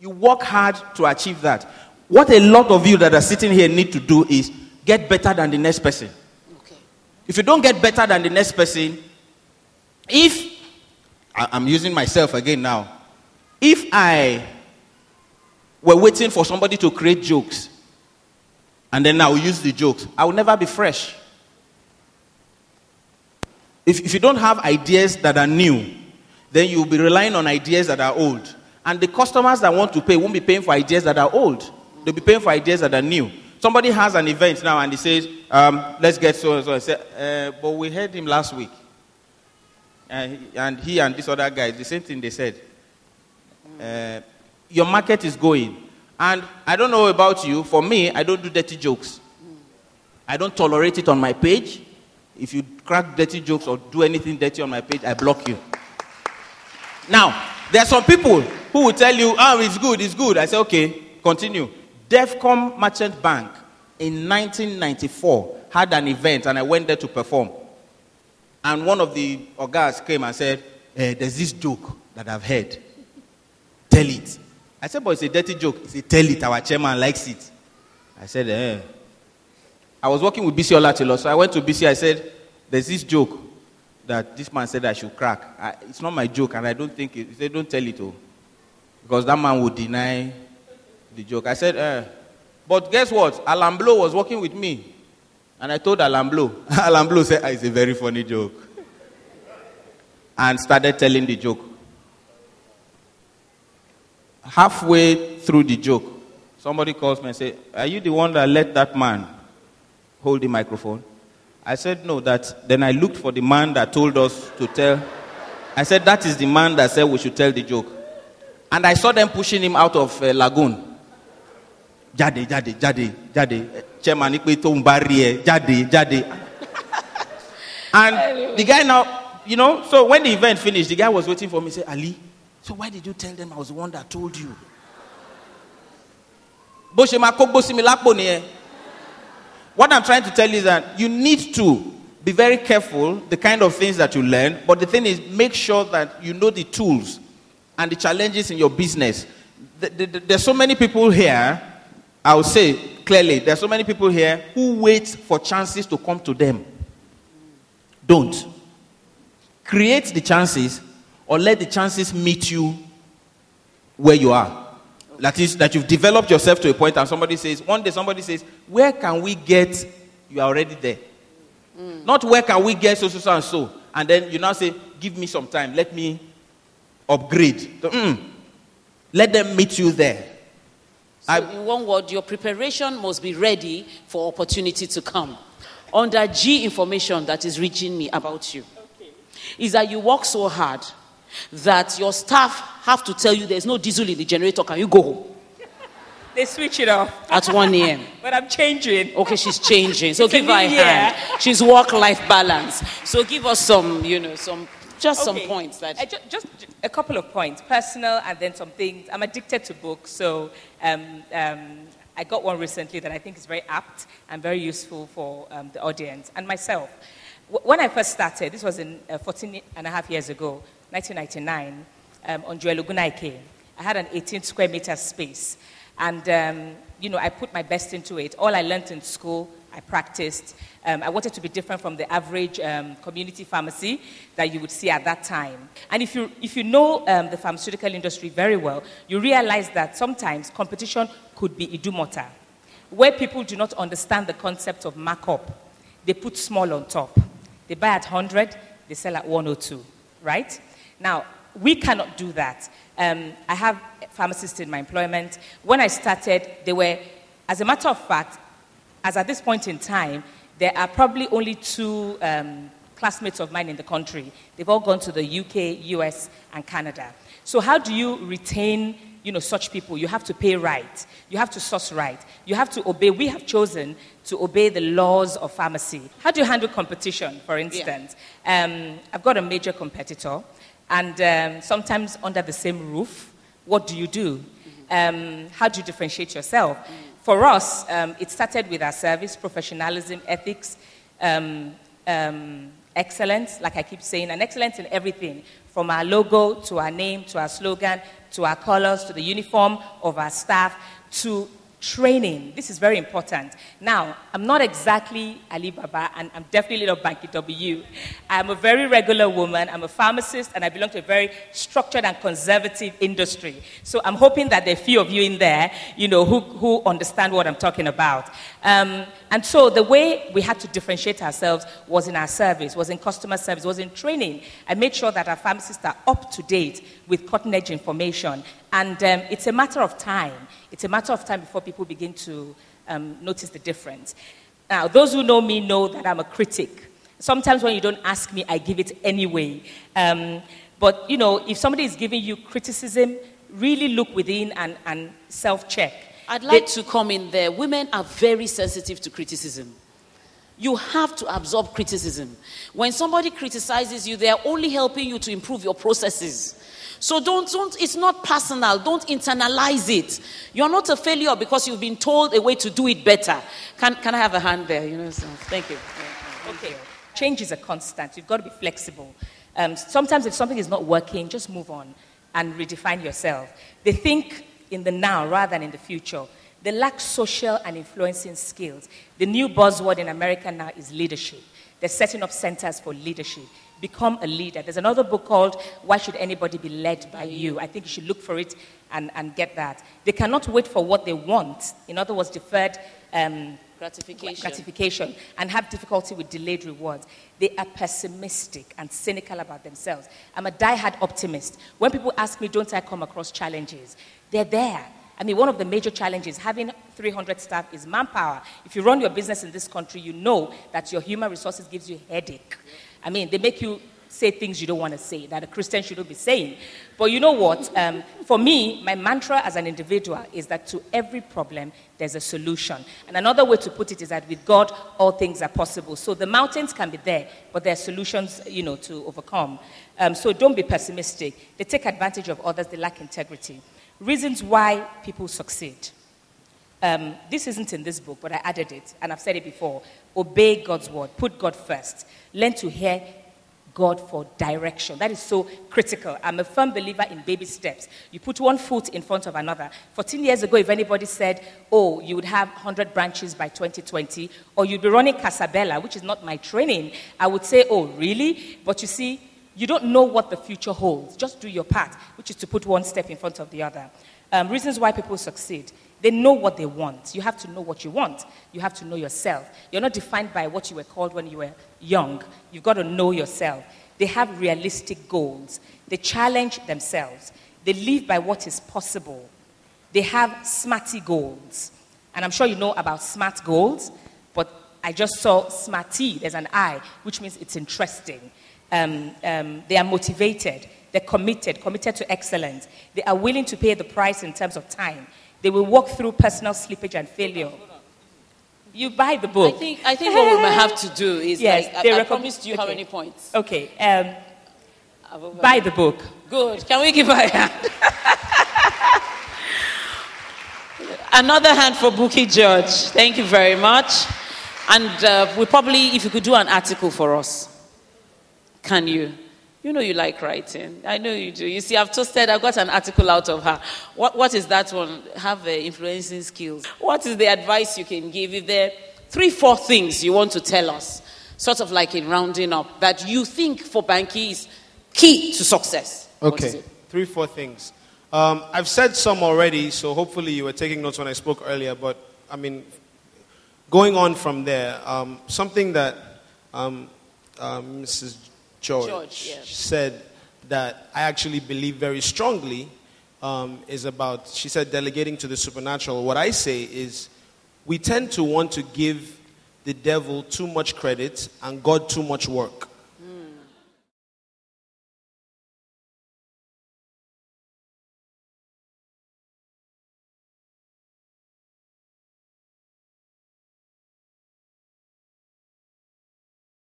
You work hard to achieve that. What a lot of you that are sitting here need to do is get better than the next person. Okay. If you don't get better than the next person, if I'm using myself again now, if I were waiting for somebody to create jokes and then I will use the jokes, I will never be fresh. If, if you don't have ideas that are new, then you'll be relying on ideas that are old. And the customers that want to pay won't be paying for ideas that are old. They'll be paying for ideas that are new. Somebody has an event now and he says, um, let's get so and so. I uh, but we heard him last week. And he, and he and this other guy, the same thing they said. Uh, your market is going. And I don't know about you. For me, I don't do dirty jokes. I don't tolerate it on my page. If you crack dirty jokes or do anything dirty on my page, I block you. Now, there are some people who will tell you, oh, it's good, it's good. I say, okay, continue. Devcom Merchant Bank in 1994 had an event and I went there to perform. And one of the guys came and said, eh, there's this joke that I've heard. Tell it. I said, but it's a dirty joke. He said, tell it. Our chairman likes it. I said, eh. I was working with Bisi Olatilo, so I went to Bisi. I said, there's this joke that this man said I should crack. I, it's not my joke, and I don't think it. He said, don't tell it, oh. Because that man would deny the joke. I said, eh. But guess what? Alan Blow was working with me. And I told Alan Blow. Alan Blow said, ah, it's a very funny joke. And started telling the joke. Halfway through the joke, somebody calls me and says, Are you the one that let that man hold the microphone? I said, No, that then I looked for the man that told us to tell. I said, That is the man that said we should tell the joke. And I saw them pushing him out of uh, Lagoon. Jade, jade, jade, jade. Chairman, ipe tó ń bá rí jade, jade. And the guy now, you know, so when the event finished, the guy was waiting for me. He said, Ali, so why did you tell them I was the one that told you? Bó ṣe máa kó gbó sí mi lápò nìyẹn. What I'm trying to tell you is that you need to be very careful the kind of things that you learn, but the thing is, make sure that you know the tools and the challenges in your business. Th- th- th- There's so many people here, I will say clearly, there's so many people here who wait for chances to come to them. Don't. Create the chances or let the chances meet you where you are. That is, that you've developed yourself to a point and somebody says, one day somebody says, Where can we get? You are already there. Mm. Not where can we get so, so, so, and so. And then you now say, Give me some time. Let me upgrade. So, mm, let them meet you there. So, I- in one word, your preparation must be ready for opportunity to come. Under G information that is reaching me about you is that you work so hard that your staff have to tell you there's no diesel in the generator. Can you go home They switch it off. at 1 a.m.? But I'm changing. Okay, she's changing. So It's give her a year. hand. She's work-life balance. So give us some, you know, some just some points that Uh, ju- just, a couple of points, personal, and then some things. I'm addicted to books, so um, um, I got one recently that I think is very apt and very useful for um, the audience and myself. W- when I first started, this was in uh, 14 and a half years ago, 1999, um, on Joel Ogunnaike. I had an 18 square meter space, and um, you know, I put my best into it. All I learned in school, I practiced. Um, I wanted to be different from the average um, community pharmacy that you would see at that time. And if you, if you know um, the pharmaceutical industry very well, you realize that sometimes competition could be idumota, where people do not understand the concept of markup. They put small on top. They buy at 100, they sell at 102, right? Now, we cannot do that. Um, I have pharmacists in my employment. When I started, they were, as a matter of fact, as at this point in time, there are probably only two um, classmates of mine in the country. They've all gone to the UK, US, and Canada. So how do you retain, you know, such people? You have to pay right. You have to source right. You have to obey. We have chosen to obey the laws of pharmacy. How do you handle competition, for instance? Um, I've got a major competitor, and um, sometimes under the same roof, what do you do? Um, how do you differentiate yourself? For us, um, it started with our service, professionalism, ethics, um, um, excellence, like I keep saying, and excellence in everything, from our logo to our name to our slogan, to our colors, to the uniform of our staff, to training. This is very important. Now, I'm not exactly Alibaba, and I'm definitely not Banky W. I'm a very regular woman. I'm a pharmacist, and I belong to a very structured and conservative industry. So I'm hoping that there are a few of you in there, you know, who, who understand what I'm talking about. Um, and so the way we had to differentiate ourselves was in our service, was in customer service, was in training. I made sure that our pharmacists are up to date with cutting edge information. And um, it's a matter of time. It's a matter of time before people begin to um, notice the difference. Now, those who know me know that I'm a critic. Sometimes when you don't ask me, I give it anyway. Um, but, you know, if somebody is giving you criticism, really look within and, and self check. I'd like they, to come in there. Women are very sensitive to criticism. You have to absorb criticism. When somebody criticizes you, they are only helping you to improve your processes. So don't, don't, it's not personal. Don't internalize it. You're not a failure because you've been told a way to do it better. Can, can I have a hand there? You know, so, thank you. Okay. Change is a constant. You've got to be flexible. Um, sometimes if something is not working, just move on and redefine yourself. They think in the now rather than in the future. They lack social and influencing skills. The new buzzword in America now is leadership. They're setting up centers for leadership become a leader. There's another book called Why Should Anybody Be Led by You? I think you should look for it and, and get that. They cannot wait for what they want. In other words, deferred um, gratification. gratification and have difficulty with delayed rewards. They are pessimistic and cynical about themselves. I'm a die-hard optimist. When people ask me, don't I come across challenges? They're there. I mean, one of the major challenges having 300 staff is manpower. If you run your business in this country, you know that your human resources gives you headache. I mean, they make you say things you don't want to say, that a Christian shouldn't be saying. But you know what? Um, for me, my mantra as an individual is that to every problem, there's a solution. And another way to put it is that with God, all things are possible. So the mountains can be there, but there are solutions, you know, to overcome. Um, so don't be pessimistic. They take advantage of others, they lack integrity. Reasons why people succeed. Um, this isn't in this book, but I added it, and I've said it before. Obey God's word, put God first, learn to hear God for direction. That is so critical. I'm a firm believer in baby steps. You put one foot in front of another. 14 years ago, if anybody said, Oh, you would have 100 branches by 2020, or you'd be running Casabella, which is not my training, I would say, Oh, really? But you see, you don't know what the future holds. Just do your part, which is to put one step in front of the other. Um, reasons why people succeed. They know what they want. You have to know what you want. You have to know yourself. You're not defined by what you were called when you were young. You've got to know yourself. They have realistic goals. They challenge themselves. They live by what is possible. They have smarty goals. And I'm sure you know about smart goals, but I just saw smarty. There's an I, which means it's interesting. Um, um, they are motivated. They're committed, committed to excellence. They are willing to pay the price in terms of time. They will walk through personal slippage and failure. You buy the book. I think, I think what we might have to do is yes, like, I, I promised you okay. how many points. Okay. Um, buy the book. Good. Can we give her a hand? Another hand for Bukky George. Thank you very much. And uh, we probably, if you could do an article for us, can you? You know you like writing. I know you do. You see, I've toasted, I got an article out of her. What, what is that one? Have uh, influencing skills. What is the advice you can give? If there are three, four things you want to tell us, sort of like in rounding up, that you think for Banky is key to success. Okay, three, four things. Um, I've said some already, so hopefully you were taking notes when I spoke earlier, but I mean, going on from there, um, something that um, Mrs. George, George yeah. said that I actually believe very strongly um, is about, she said, delegating to the supernatural. What I say is we tend to want to give the devil too much credit and God too much work.